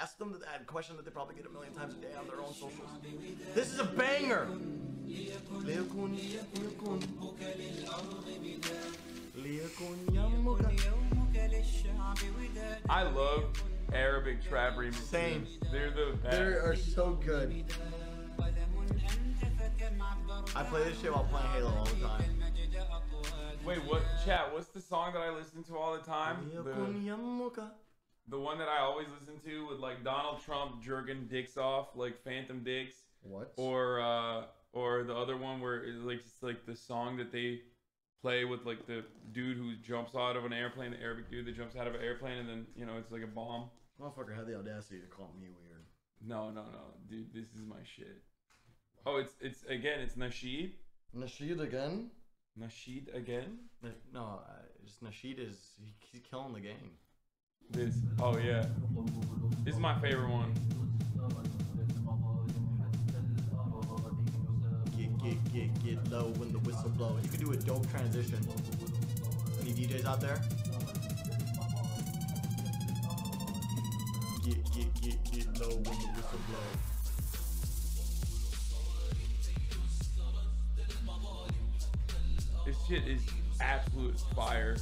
ask them that question that they probably get a million times a day on their own socials. This is a banger. ليكن يكن ليكن يومك I love Arabic trap remixes. Same. They're the best. They are so good. I play this shit while playing Halo all the time. Wait, what? Chat. What's the song that I listen to all the time? ليكن The, يومك the one that I always listen to with like Donald Trump jerking dicks off, like Phantom Dicks, What? or uh, or the other one where it's like it's like the song that they play with like the dude who jumps out of an airplane, the Arabic dude that jumps out of an airplane, and then you know it's like a bomb. Motherfucker had the audacity to call me weird. No, no, no, dude, this is my shit. Oh, it's it's again, it's Nasheed. Nasheed again? Nasheed again. No, uh, just Nasheed is he, he's killing the game. This. Oh yeah. This is my favorite one. Get get get get low when the whistle blows. You can do a dope transition. Any DJs out there? Get get get get low when the whistle blows. This shit is absolute fire.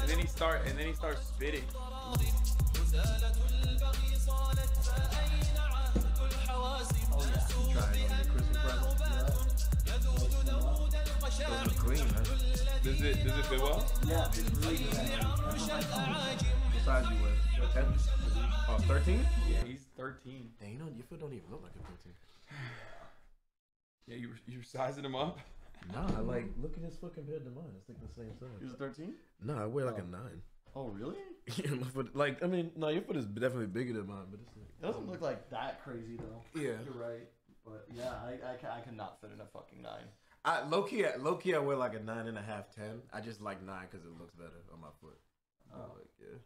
And then he start and then he starts spitting. Oh yeah, you try on your Christmas present. Those green, man. Does it does it fit well? Yeah, it's really good. What size you wear? 10? Oh, 13? Yeah, he's 13. Dang, you know, your foot don't even look like a 13. Yeah, you you're sizing him up. Nah, like, look at his foot compared to mine. It's like the same size. He was 13? No, I wear like Oh. a 9. Oh really? yeah, my foot, like, I mean, no, your foot is definitely bigger than mine, but it's like. It doesn't look like that crazy though. Yeah. You're right. But yeah, I, I, ca- I cannot fit in a fucking nine. I, low key, low key, I wear like a nine and a half, ten. I just like nine because it looks better on my foot. Oh. like, yeah.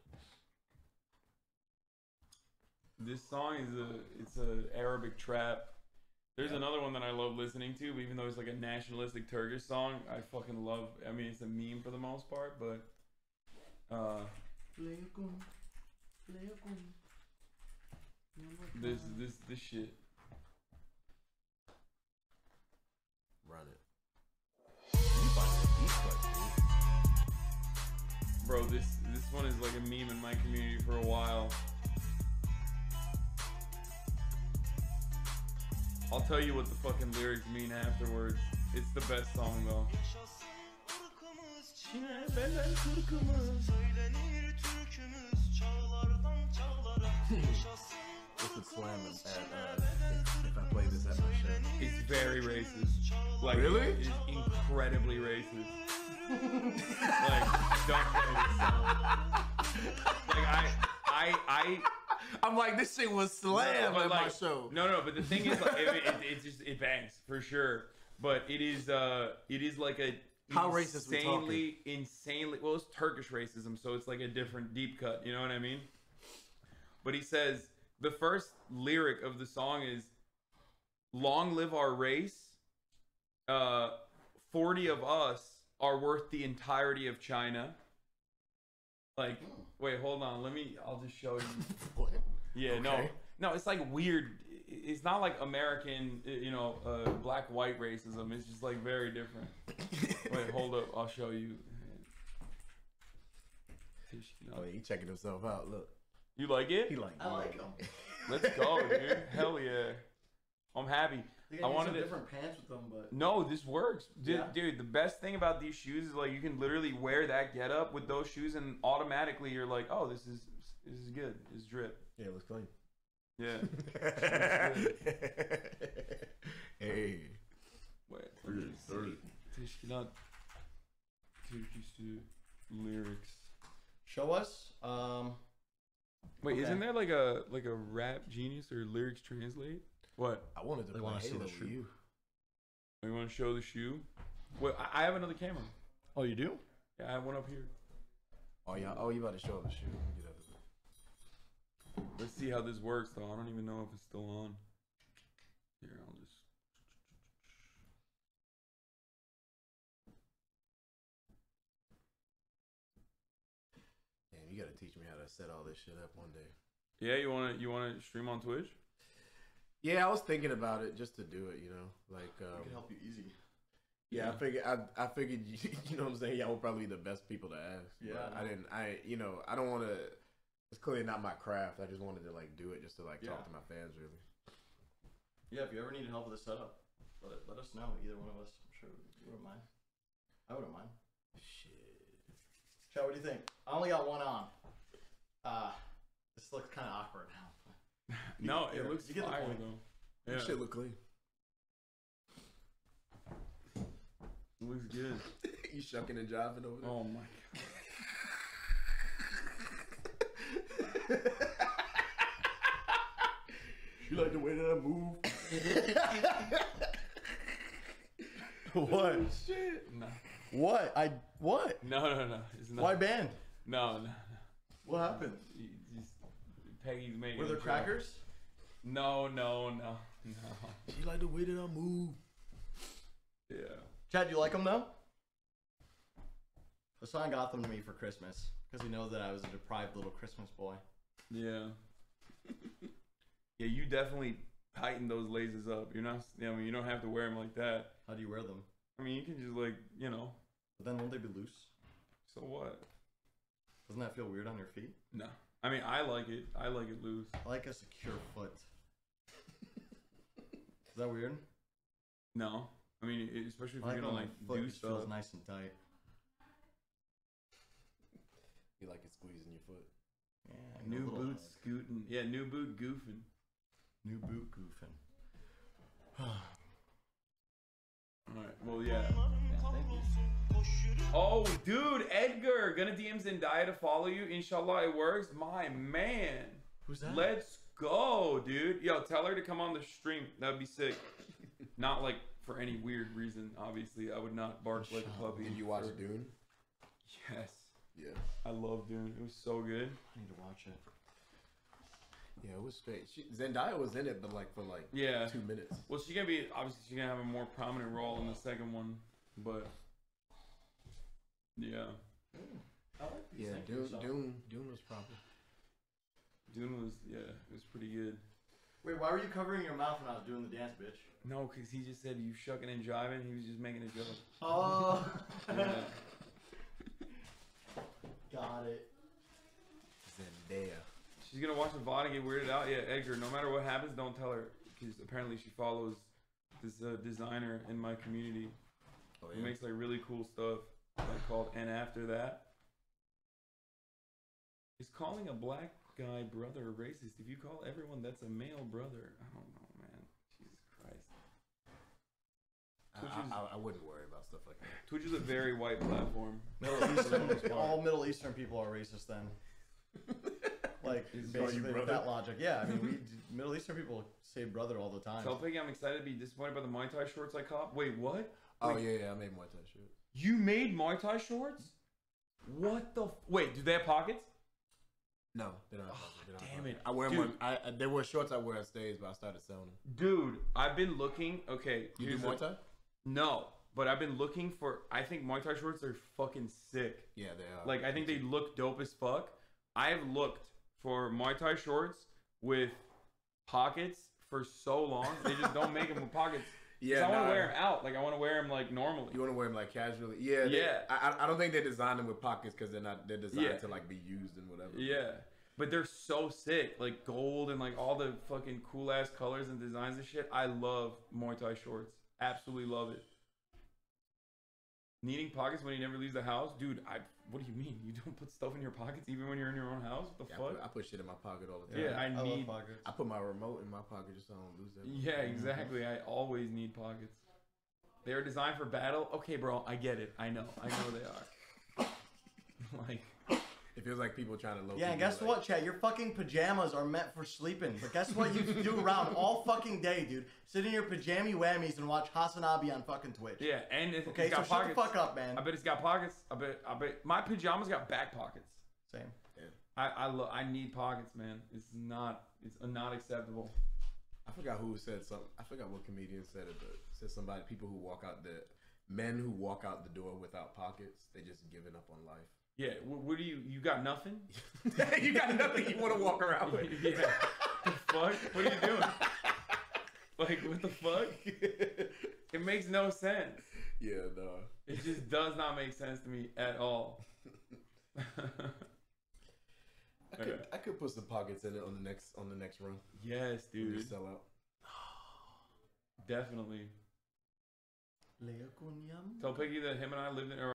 This song is a it's a Arabic trap. There's another one that I love listening to, even though it's like a nationalistic Turkish song. I fucking love. I mean, it's a meme for the most part, but uh, this this this shit. Run it. You find some deep cuts, dude. Bro, this this one is like a meme in my community for a while. I'll tell you what the fucking lyrics mean afterwards. It's the best song though. This would slam at, uh, if, if I play this at my show. It's very racist. Like Really? It's incredibly racist. like don't play this song. Like I I I I'm like, this shit was slam but at my like- show. No, no, but the thing is, like, it, it, it just it bangs for sure. But it is, uh, it is like a How racist we insanely, insanely. Well, it's Turkish racism, so it's like a different deep cut. You know what I mean? But he says the first lyric of the song is, "Long live our race. Uh, Forty of us are worth the entirety of China." Like, wait, hold on. Let me. I'll just show you. What? Yeah, no, Okay. no, it's like weird. It's not like American, you know, uh, black white racism. It's just like very different. Wait, hold up, I'll show you. Oh, yeah, he checking himself out. Look, You like it? he like. I like them. Let's go, dude. Hell yeah, I'm happy. I I wanted it. different pants with them, but No, this works, dude, Yeah. dude. The best thing about these shoes is like you can literally wear that get up with those shoes, and automatically you're like, oh, this is this is good. It's drip. Yeah, it looks clean. Yeah. hey. Wait, Thirty, let me Teşkilat Türküsü lyrics. show us. Um, Wait, Okay. isn't there like a like a rap genius or lyrics translate? What? I wanted to They wanna see the shoe. you. You want to show the shoe? Wait, I, I have another camera. oh, you do? Yeah, I have one up here. Oh yeah. Oh, you about to show the shoe? Let's see how this works though. I don't even know if it's still on. Here, I'll just. Man, you gotta teach me how to set all this shit up one day. Yeah, you wanna you wanna stream on Twitch? Yeah, I was thinking about it just to do it. You know, like um, can help you easy. Yeah, yeah, I figured I, I figured you, you know what I'm saying. Y'all would probably be the best people to ask. Yeah, I didn't. I you know I don't want to it's clearly not my craft. I just wanted to like do it just to like Yeah. talk to my fans. Really. Yeah, if you ever need help with the setup, let it, let us know. Either one of us. I'm sure you wouldn't mind. I wouldn't mind. Shit. Chad, what do you think? I only got one on. Uh, this looks kind of awkward now. No, it looks you get the point. though. That Yeah, shit look clean. it looks good. you shucking and jiving over there. Oh my You like the way that I move? what? Shit. no, What? I what? no, no, no. It's not. Why banned? No, no, no. What happened? You just Peggy's making. Were there joke. crackers? No, no, no, no. She like the way that I move. Yeah. Chad, you like them though? Hasan got them to me for Christmas because he know that I was a deprived little Christmas boy. Yeah. yeah, you definitely tighten those lasers up. You're not. I mean, you don't have to wear them like that. How do you wear them? I mean, you can just like, you know. But then won't they be loose? So what? Doesn't that feel weird on your feet? No. I mean, I like it. I like it loose. I like a secure foot. Is that weird? No. I mean, especially if I like you're gonna my like foot do just feels stuff. nice and tight. You like it squeezing your foot. Yeah, I need a New little boots hug. scooting. Yeah, new boot goofing. New boot goofing. All right. Well, yeah. Oh, dude, Edgar, gonna DM Zendaya to follow you. Inshallah, it works. My man. Who's that? Let's go, dude. Yo, tell her to come on the stream. That'd be sick. not like for any weird reason. Obviously, I would not bark like a puppy. Did you watch for- Dune? Yes, Yeah. I love Dune. It was so good. I need to watch it. Yeah, it was straight. She, Zendaya was in it, but like for like Yeah. two minutes. Well, she's gonna be obviously she's gonna have a more prominent role in the second one, but yeah, hmm. I like these Yeah, things Dune, yourself. Dune, Dune was proper. Dune was yeah, it was pretty good. Wait, why were you covering your mouth when I was doing the dance, bitch? No, cause he just said you shucking and jiving. He was just making a joke. Oh. Yeah. Got it. Zendaya. She's gonna watch the VOD and get weirded out. Yeah, Edgar. No matter what happens, don't tell her, because apparently she follows this uh, designer in my community Oh yeah. who makes like really cool stuff. Like called and after that. Is calling a black guy brother racist if you call everyone that's a male brother? I don't know, man. Jesus Christ. I, I, I wouldn't worry about stuff like that. Twitch is a very white platform. Middle Eastern, all Middle Eastern people are racist then. Like Is- Call you basically with that logic. Yeah, I mean, we Middle Eastern people say brother all the time. Tell Peggy I'm excited to be disappointed by the Muay Thai shorts I caught. Wait, what? Oh Wait. yeah, yeah, I made Muay Thai shit. You made Muay Thai shorts? What the? F- Wait, do they have pockets? No, they don't. Have Oh, they don't damn pockets. it. I wear Dude. one. I, I there were shorts I wear on stage, but I started selling them. Dude, I've been looking. Okay, You here's do Muay Thai? No, but I've been looking for. I think Muay Thai shorts are fucking sick. Yeah, they are. Like I think they look dope as fuck. I have looked for Muay Thai shorts with pockets for so long. They just don't make them with pockets. yeah, I want nah. to wear them out. Like I want to wear them like normally. You want to wear them like casually? Yeah, they- Yeah. I, I- I don't think they designed them with pockets because they're not. They're designed Yeah. to like be used and whatever. Yeah. But they're so sick, like gold and like all the fucking cool ass colors and designs and shit. I love Muay Thai shorts. Absolutely love it. Needing pockets when he never leaves the house, dude. I. What do you mean? You don't put stuff in your pockets even when you're in your own house? What the Yeah, I, put, fuck? I put shit in my pocket all the time. Yeah, I love need- pockets. I put my remote in my pocket just so I don't lose that. Yeah, exactly. I always need pockets. They're designed for battle. Okay, bro. I get it. I know. I know they are. like. It feels like people trying to low. Yeah, and guess what, Chad? Your fucking pajamas are meant for sleeping. But guess what you do around all fucking day, dude? Sit in your pajami whammies and watch Hasanabi on fucking Twitch. Yeah, and it, Okay, it's so got shut pockets. the fuck up, man. I bet it's got pockets. I bet. I bet my pajamas got back pockets. Same. Yeah. I I, lo- I need pockets, man. It's not. It's not acceptable. I forgot who said something. I forgot what comedian said it, but said somebody people who walk out the men who walk out the door without pockets, they just giving up on life. Yeah. What, what do you? You got nothing? you got nothing you want to walk around with. yeah. The fuck? What are you doing? Like what the fuck? It makes no sense. yeah, no. It just does not make sense to me at all. I could Okay. I could put some pockets in it on the next on the next run. yes, When you dude. sell out. Definitely. Lea. Tell Piggy that him and I lived in, or